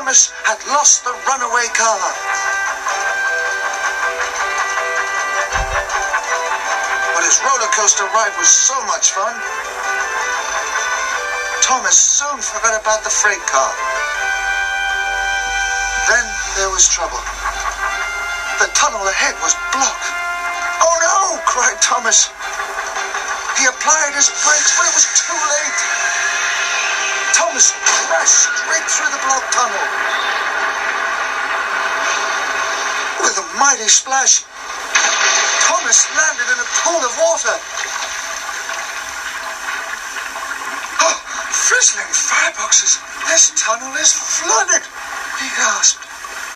Thomas had lost the runaway car. But his roller coaster ride was so much fun. Thomas soon forgot about the freight car. Then there was trouble. The tunnel ahead was blocked. Oh no! cried Thomas. He applied his brakes, but it was too late. Thomas crashed straight through the blocked tunnel. With a mighty splash, Thomas landed in a pool of water. Oh, frizzling fireboxes! This tunnel is flooded! He gasped.